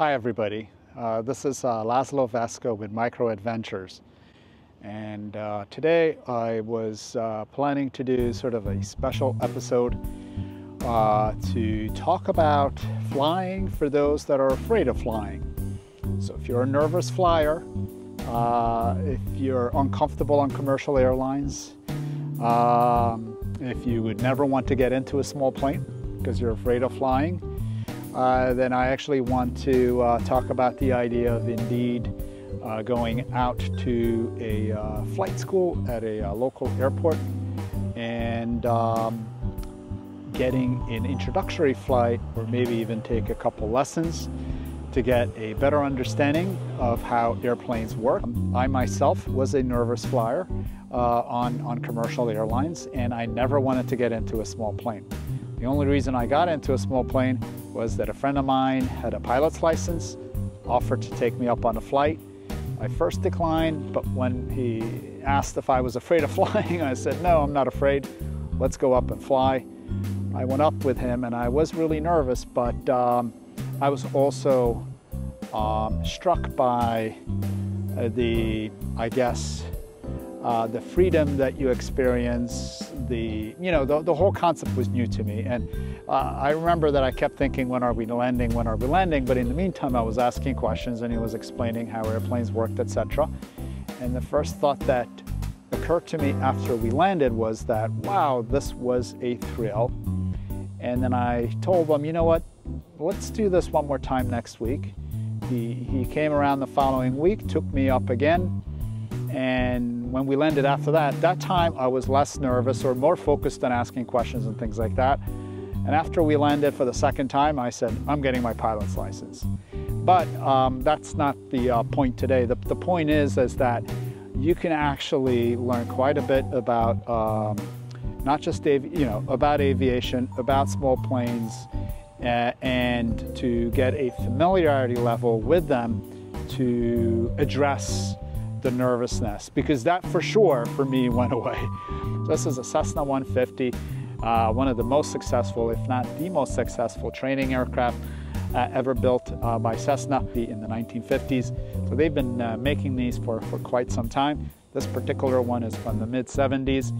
Hi everybody, uh, this is uh, Laszlo Vesco with Micro Adventures. And uh, today I was uh, planning to do sort of a special episode uh, to talk about flying for those that are afraid of flying. So if you're a nervous flyer, uh, if you're uncomfortable on commercial airlines, um, if you would never want to get into a small plane because you're afraid of flying, uh, then I actually want to uh, talk about the idea of indeed uh, going out to a uh, flight school at a uh, local airport and um, getting an introductory flight or maybe even take a couple lessons to get a better understanding of how airplanes work. I myself was a nervous flyer uh, on, on commercial airlines and I never wanted to get into a small plane. The only reason I got into a small plane was that a friend of mine had a pilot's license, offered to take me up on a flight. I first declined, but when he asked if I was afraid of flying, I said, no, I'm not afraid. Let's go up and fly. I went up with him and I was really nervous, but um, I was also um, struck by uh, the, I guess, uh, the freedom that you experience, the, you know, the, the whole concept was new to me. And uh, I remember that I kept thinking, when are we landing, when are we landing? But in the meantime, I was asking questions and he was explaining how airplanes worked, etc. And the first thought that occurred to me after we landed was that, wow, this was a thrill. And then I told him, you know what, let's do this one more time next week. He, he came around the following week, took me up again, and when we landed after that, that time I was less nervous or more focused on asking questions and things like that. And after we landed for the second time, I said, I'm getting my pilot's license. But um, that's not the uh, point today. The, the point is, is that you can actually learn quite a bit about um, not just you know about aviation, about small planes, uh, and to get a familiarity level with them to address the nervousness because that for sure for me went away. This is a Cessna 150, uh, one of the most successful, if not the most successful training aircraft uh, ever built uh, by Cessna in the 1950s. So they've been uh, making these for, for quite some time. This particular one is from the mid 70s.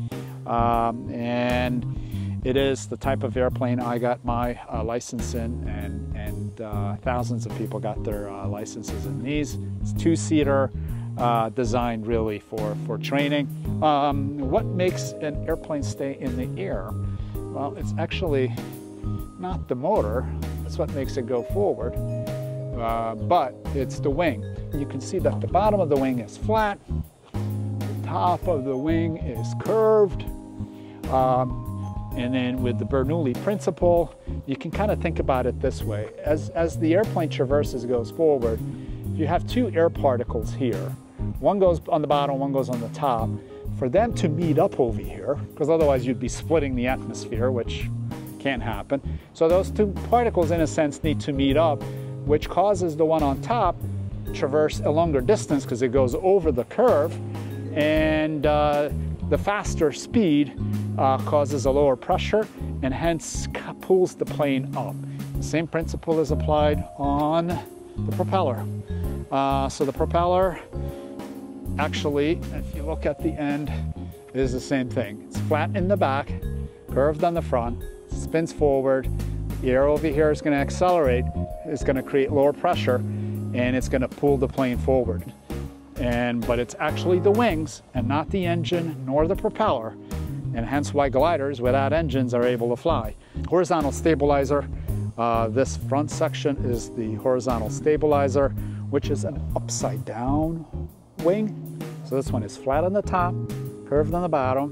Um, and it is the type of airplane I got my uh, license in and, and uh, thousands of people got their licenses in these. It's two-seater, uh, designed really for, for training. Um, what makes an airplane stay in the air? Well, it's actually not the motor, that's what makes it go forward, uh, but it's the wing. You can see that the bottom of the wing is flat, the top of the wing is curved, um, and then with the Bernoulli principle, you can kind of think about it this way. As, as the airplane traverses goes forward, you have two air particles here. One goes on the bottom, one goes on the top. For them to meet up over here, because otherwise you'd be splitting the atmosphere, which can't happen. So those two particles, in a sense, need to meet up, which causes the one on top traverse a longer distance because it goes over the curve, and uh, the faster speed uh, causes a lower pressure and hence pulls the plane up. The same principle is applied on the propeller. Uh, so the propeller actually, if you look at the end, is the same thing. It's flat in the back, curved on the front, spins forward. The air over here is going to accelerate, it's going to create lower pressure, and it's going to pull the plane forward. And, but it's actually the wings and not the engine nor the propeller, and hence why gliders without engines are able to fly. Horizontal stabilizer, uh, this front section is the horizontal stabilizer, which is an upside down wing. So this one is flat on the top, curved on the bottom,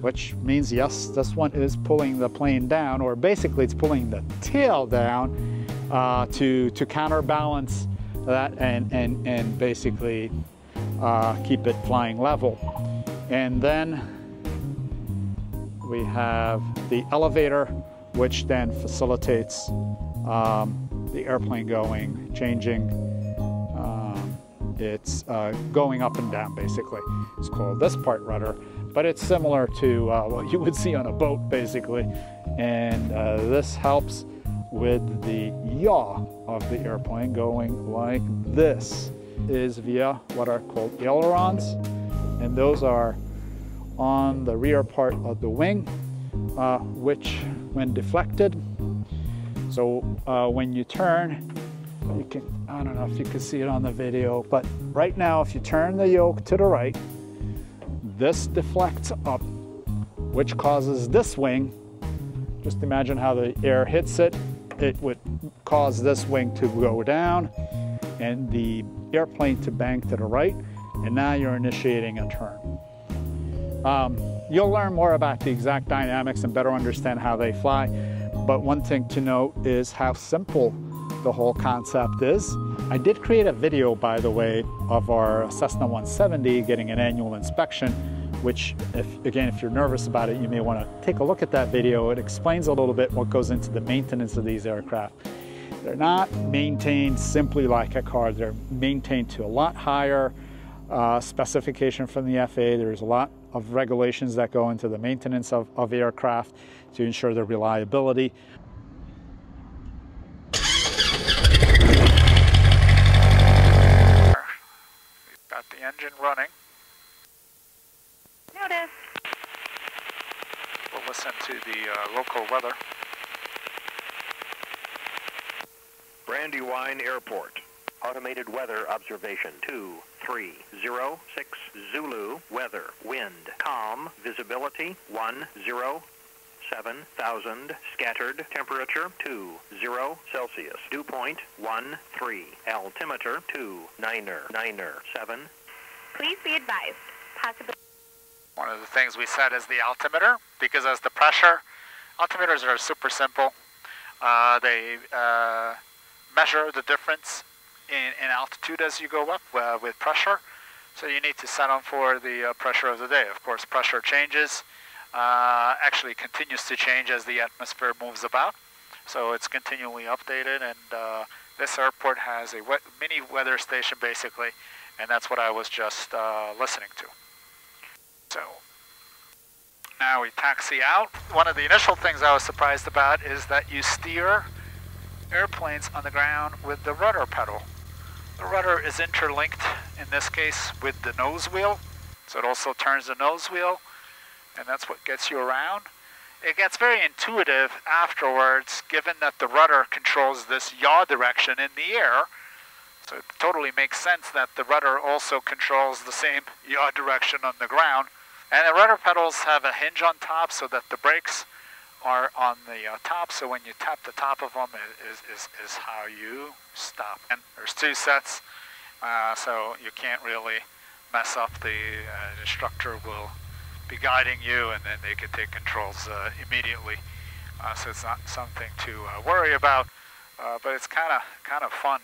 which means yes, this one is pulling the plane down, or basically it's pulling the tail down uh, to, to counterbalance that and, and, and basically uh, keep it flying level. And then we have the elevator, which then facilitates um, the airplane going, changing it's uh, going up and down basically. It's called this part rudder, but it's similar to uh, what you would see on a boat basically. And uh, this helps with the yaw of the airplane going like this is via what are called ailerons and those are on the rear part of the wing uh, which when deflected. So uh, when you turn you can I don't know if you can see it on the video but right now if you turn the yoke to the right this deflects up which causes this wing. Just imagine how the air hits it. It would cause this wing to go down and the airplane to bank to the right, and now you're initiating a turn. Um, you'll learn more about the exact dynamics and better understand how they fly, but one thing to note is how simple the whole concept is. I did create a video, by the way, of our Cessna 170 getting an annual inspection, which, if, again, if you're nervous about it, you may want to take a look at that video. It explains a little bit what goes into the maintenance of these aircraft. They're not maintained simply like a car. They're maintained to a lot higher uh, specification from the FAA. There's a lot of regulations that go into the maintenance of, of aircraft to ensure their reliability. Got the engine running. Notice. We'll listen to the uh, local weather. Brandywine Airport. Automated weather observation 2306 Zulu. Weather. Wind. Calm. Visibility 107,000. Scattered. Temperature 20 Celsius. Dew point 13. Altimeter 2997. Please be advised. Possible. One of the things we said is the altimeter because as the pressure, altimeters are super simple. Uh, they uh, measure the difference in, in altitude as you go up uh, with pressure. So you need to set them for the uh, pressure of the day. Of course, pressure changes, uh, actually continues to change as the atmosphere moves about. So it's continually updated and uh, this airport has a wet, mini weather station basically, and that's what I was just uh, listening to. So now we taxi out. One of the initial things I was surprised about is that you steer airplanes on the ground with the rudder pedal. The rudder is interlinked, in this case, with the nose wheel. So it also turns the nose wheel, and that's what gets you around. It gets very intuitive afterwards, given that the rudder controls this yaw direction in the air. So it totally makes sense that the rudder also controls the same yaw direction on the ground. And the rudder pedals have a hinge on top so that the brakes are on the uh, top, so when you tap the top of them is, is, is how you stop. And there's two sets, uh, so you can't really mess up. The uh, instructor will be guiding you and then they can take controls uh, immediately. Uh, so it's not something to uh, worry about, but it's kind of kind of fun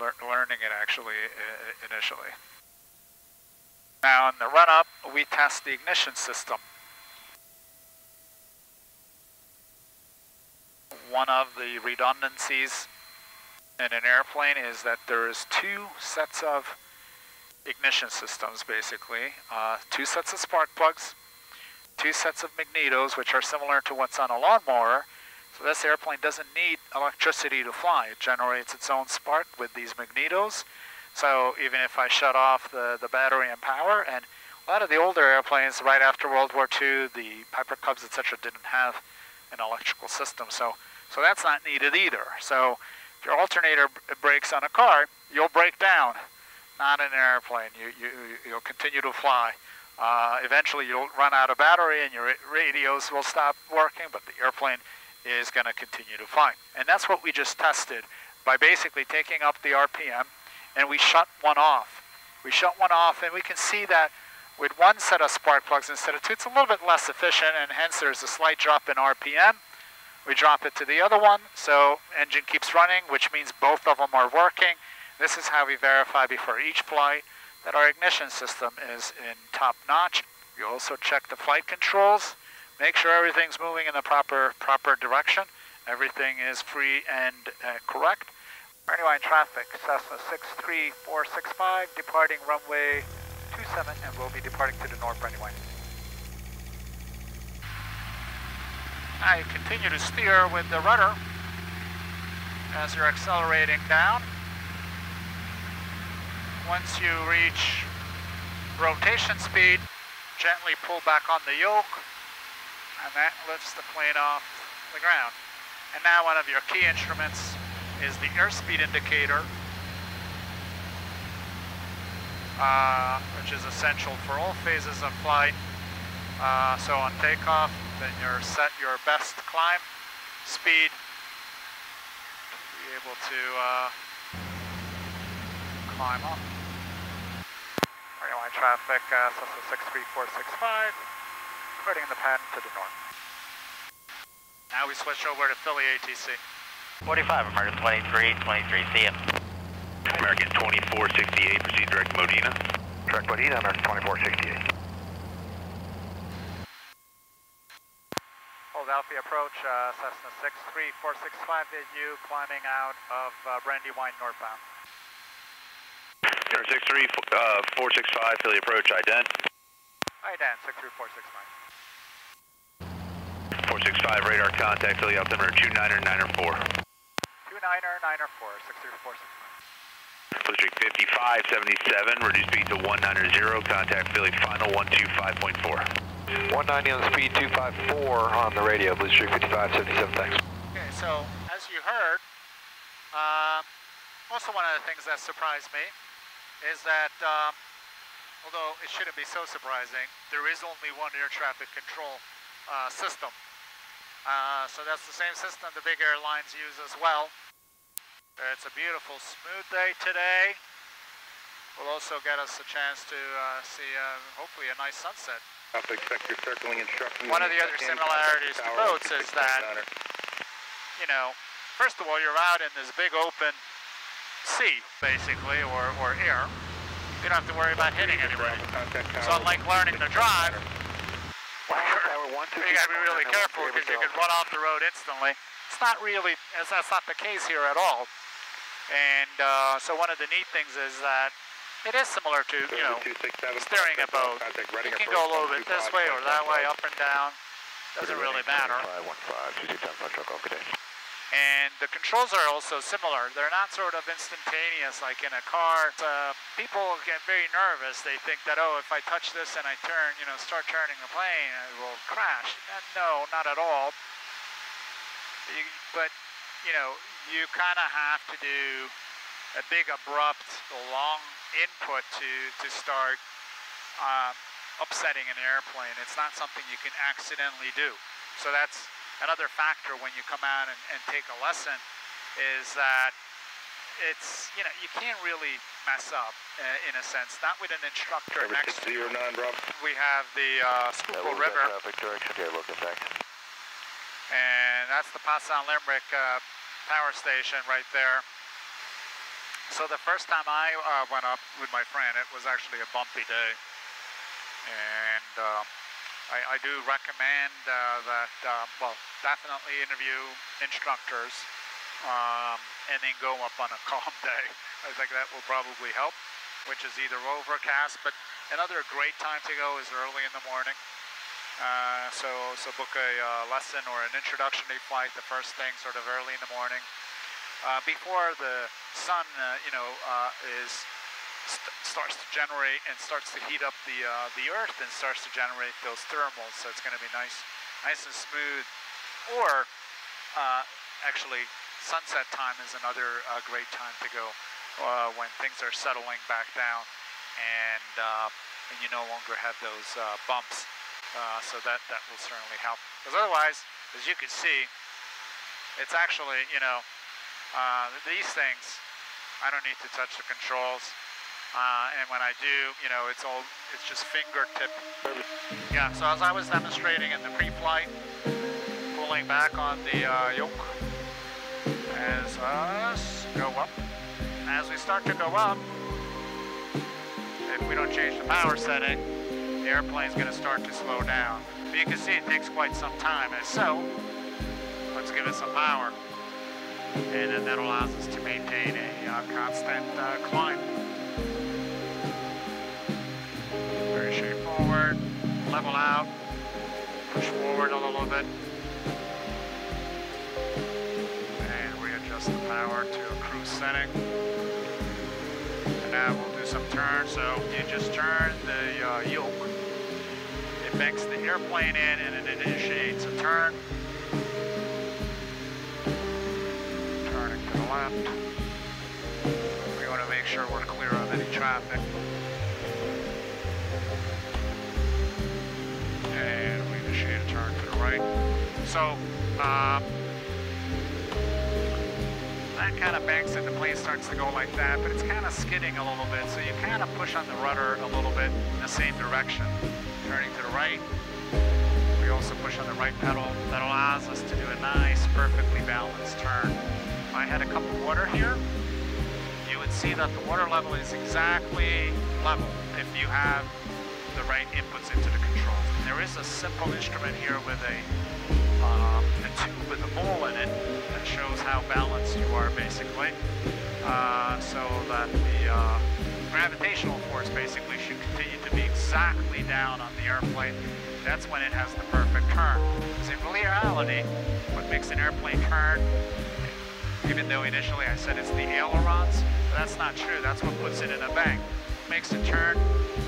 lear learning it actually initially. Now in the run-up, we test the ignition system. One of the redundancies in an airplane is that there is two sets of ignition systems basically, uh, two sets of spark plugs, two sets of magnetos which are similar to what's on a lawnmower. So this airplane doesn't need electricity to fly. It generates its own spark with these magnetos. So even if I shut off the, the battery and power, and a lot of the older airplanes right after World War II, the Piper Cubs, etc., didn't have an electrical system. So so that's not needed either. So if your alternator breaks on a car, you'll break down, not in an airplane. You, you, you'll continue to fly. Uh, eventually you'll run out of battery and your radios will stop working, but the airplane is going to continue to fly. And that's what we just tested by basically taking up the RPM and we shut one off. We shut one off and we can see that with one set of spark plugs instead of two, it's a little bit less efficient and hence there's a slight drop in RPM. We drop it to the other one, so engine keeps running, which means both of them are working. This is how we verify before each flight that our ignition system is in top notch. You also check the flight controls, make sure everything's moving in the proper proper direction. Everything is free and uh, correct. Brandywine traffic, Cessna 63465, departing runway 27, and we'll be departing to the north Brandywine. I continue to steer with the rudder as you're accelerating down. Once you reach rotation speed, gently pull back on the yoke, and that lifts the plane off the ground. And now one of your key instruments is the airspeed indicator, uh, which is essential for all phases of flight. Uh, so on takeoff, then you're set your best climb speed to be able to uh, climb up. Line traffic, uh, Cessna 63465, according the pattern to the north. Now we switch over to Philly ATC. 45, American 23, 23, see ya. American 2468, proceed direct to Modena. Direct Modena, American 2468. Philadelphia approach, uh, Cessna 63465 is you climbing out of uh, Brandywine northbound. 63465 uh, 465, Philly approach, ident. Ident, 63465. 465, radar contact, Philly altimeter 29er, 9er 4. 29er, 9er 4, 63465. District 5577, reduce speed to 190, contact Philly final 125.4. 190 on the speed, 254 on the radio, Blue Streak 5577, thanks. Okay, so as you heard, um, also one of the things that surprised me is that um, although it shouldn't be so surprising, there is only one air traffic control uh, system. Uh, so that's the same system the big airlines use as well. It's a beautiful smooth day today. Will also get us a chance to uh, see uh, hopefully a nice sunset. Expect your circling instructions. One of the other similarities to boats is that, you know, first of all, you're out in this big open sea, basically, or, or air. You don't have to worry about hitting anybody. So unlike learning to drive, you gotta be really careful because you can run off the road instantly. It's not really, that's not the case here at all. And uh, so one of the neat things is that it is similar to, you know, steering a boat. You can go a little bit this way or that way, up and down. Doesn't really matter. And the controls are also similar. They're not sort of instantaneous like in a car. Uh, people get very nervous. They think that, oh, if I touch this and I turn, you know, start turning the plane, it will crash. And no, not at all. You, but, you know, you kind of have to do a big, abrupt, long input to, to start um, upsetting an airplane. It's not something you can accidentally do. So that's another factor when you come out and, and take a lesson is that it's, you know, you can't really mess up uh, in a sense, not with an instructor Number next to you. 609, Bravo. We have the uh, Schuylkill River, Traffic direction, okay, looking back. and that's the Pottstown Limerick uh, power station right there. So the first time I uh, went up with my friend, it was actually a bumpy day. And uh, I, I, do recommend uh, that, uh, well, definitely interview instructors um, and then go up on a calm day. I think that will probably help, which is either overcast, but another great time to go is early in the morning. Uh, so, so book a uh, lesson or an introductory flight the first thing, sort of early in the morning, uh, before the sun, uh, you know, is st starts to generate and starts to heat up the uh, the earth and starts to generate those thermals. So it's going to be nice, nice and smooth. Or uh, actually, sunset time is another uh, great time to go uh, when things are settling back down and uh, and you no longer have those uh, so that that will certainly help. Because otherwise, as you can see, it's actually you know these things. I don't need to touch the controls. Uh, and when I do, you know, it's all, it's just fingertip. Yeah, so as I was demonstrating in the pre-flight, pulling back on the uh, yoke, as us go up. As we start to go up, if we don't change the power setting, the airplane's gonna start to slow down. But you can see it takes quite some time. And so, let's give it some power. And then that allows us to maintain a uh, constant uh, climb. straightforward. level out, push forward a little bit, and readjust adjust the power to a cruise setting. And now we'll do some turns. So you just turn the uh, yoke. It the airplane in and it initiates a turn. Turning to the left. We want to make sure we're clear of any traffic. And we initiate a turn to the right. So, um, that kind of banks and the plane starts to go like that, but it's kind of skidding a little bit, so you kind of push on the rudder a little bit in the same direction. Turning to the right, we also push on the right pedal. That allows us to do a nice, perfectly balanced turn. If I had a cup of water here, you would see that the water level is exactly level if you have the right inputs into the controls. And there is a simple instrument here with a um, a tube with a bowl in it that shows how balanced you are basically. Uh, so that the uh, gravitational force basically should continue to be exactly down on the airplane. That's when it has the perfect turn. Because in reality, what makes an airplane turn, even though initially I said it's the ailerons, that's not true. That's what puts it in a bank. What makes it turn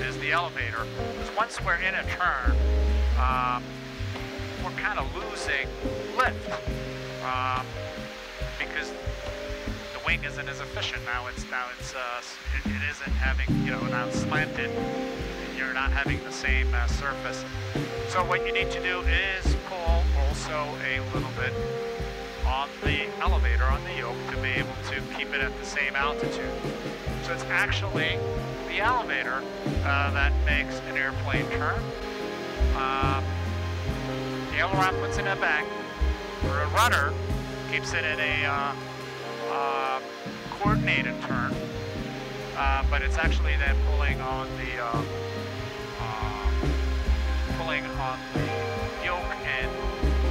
is the elevator. Because once we're in a turn, um, we're kind of losing lift um, because the wing isn't as efficient now. It's now it's uh, it, it isn't having you know now it's slanted. You're not having the same uh, surface. So what you need to do is pull also a little bit on the elevator on the yoke to be able to keep it at the same altitude. So it's actually the elevator uh, that makes an airplane turn. The aileron puts it in a bank, or a rudder keeps it in a uh, uh, coordinated turn, uh, but it's actually then pulling on the uh, pulling on the yoke and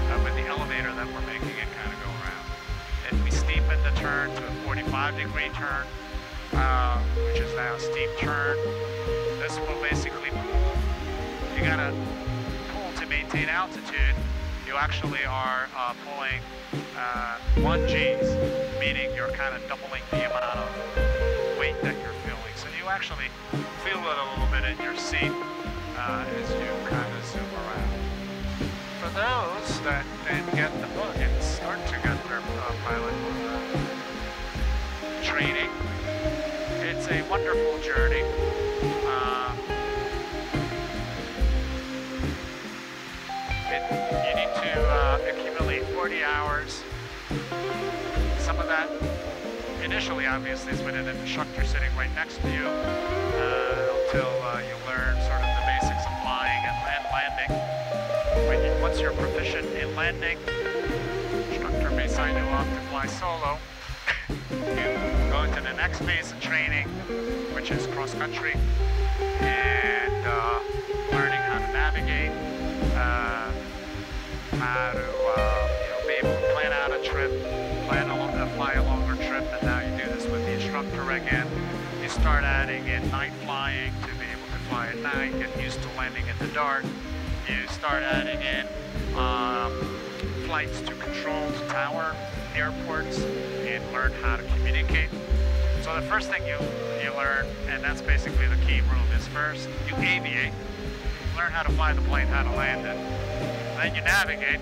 uh, with the elevator that we're making it kind of go around. If we steepen the turn to a 45 degree turn, which is now a steep turn, this will basically pull. You gotta pull to maintain altitude, you actually are uh, pulling uh, 1 Gs, meaning you're kind of doubling the amount of weight that you're feeling. So you actually feel it a little bit in your seat uh, as you kind of zoom around. For those that then get the book and start to get their uh, pilot training, it's a wonderful journey. Um, it, you need to uh, accumulate 40 hours. Some of that initially, obviously, is with an instructor sitting right next to you uh, until uh, you learn sort of land landing. Once you're proficient in landing, instructor may sign you off to fly solo. you go into the next phase of training, which is cross country, and uh, learning how to navigate. Uh, how to uh, you know, be able to plan out a trip, plan a, uh, fly a longer trip, and now you do this with the instructor again. You start adding in night flying to fly at night, get used to landing in the dark. You start adding in um, flights to controlled tower airports and learn how to communicate. So the first thing you, you learn, and that's basically the key rule, is first you aviate, learn how to fly the plane, how to land it. Then you navigate,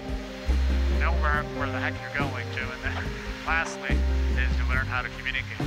know where, where the heck you're going to, and then lastly is to learn how to communicate.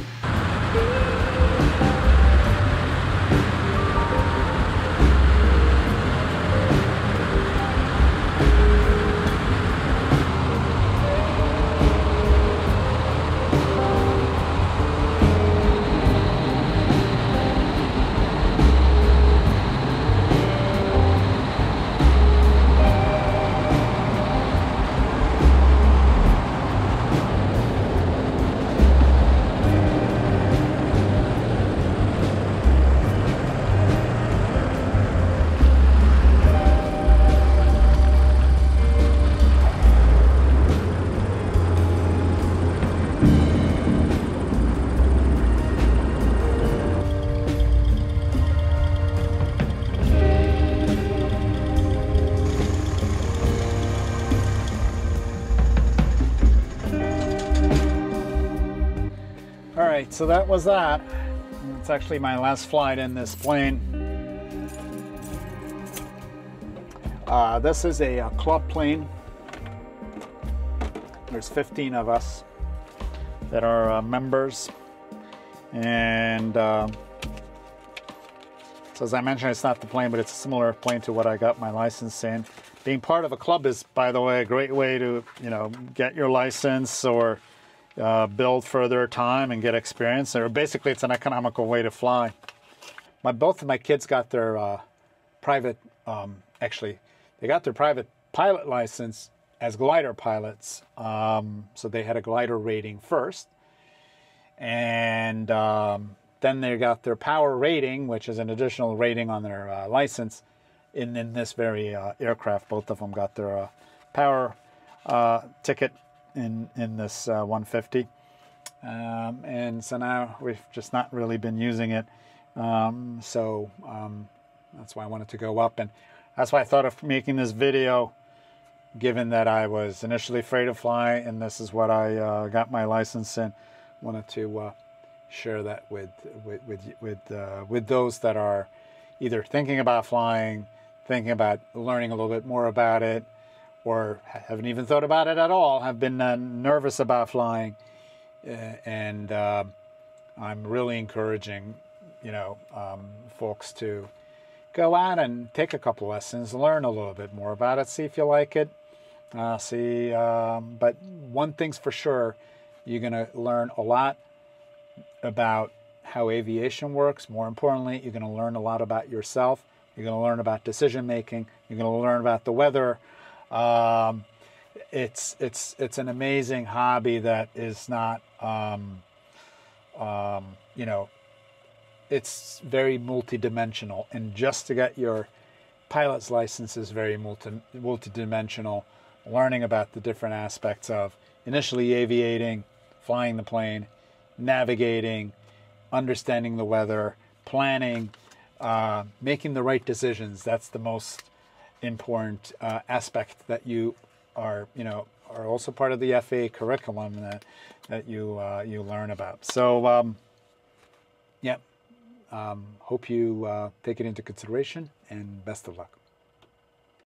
So that was that. It's actually my last flight in this plane. Uh, this is a, a, club plane. There's 15 of us that are uh, members. And uh, so as I mentioned, it's not the plane, but it's a similar plane to what I got my license in. Being part of a club is, by the way, a great way to, you know, get your license or uh, build further time and get experience. Or basically, it's an economical way to fly. My both of my kids got their uh, private, um, actually, they got their private pilot license as glider pilots. Um, so they had a glider rating first. And um, then they got their power rating, which is an additional rating on their uh, license in, in this very uh, aircraft. Both of them got their uh, power uh, ticket in, in this uh, 150. Um, and so now we've just not really been using it. Um, so um, that's why I wanted to go up. And that's why I thought of making this video, given that I was initially afraid to fly, and this is what I uh, got my license in. Wanted to uh, share that with with with with, uh, with those that are either thinking about flying, thinking about learning a little bit more about it, or haven't even thought about it at all, have been uh, nervous about flying, uh, and uh, I'm really encouraging, you know, um, folks to go out and take a couple lessons, learn a little bit more about it, see if you like it. Uh, see, um, but one thing's for sure, you're going to learn a lot about how aviation works. More importantly, you're going to learn a lot about yourself. You're going to learn about decision making. You're going to learn about the weather. Um, it's it's it's an amazing hobby that is not um, um, you know it's very multidimensional, and just to get your pilot's license is very multi multidimensional. Learning about the different aspects of initially aviating, flying the plane, navigating, understanding the weather, planning, uh, making the right decisions. That's the most important uh, aspect that you are, you know, are also part of the FAA curriculum that that you uh, you learn about. So, um, yeah, um, hope you uh, take it into consideration and best of luck.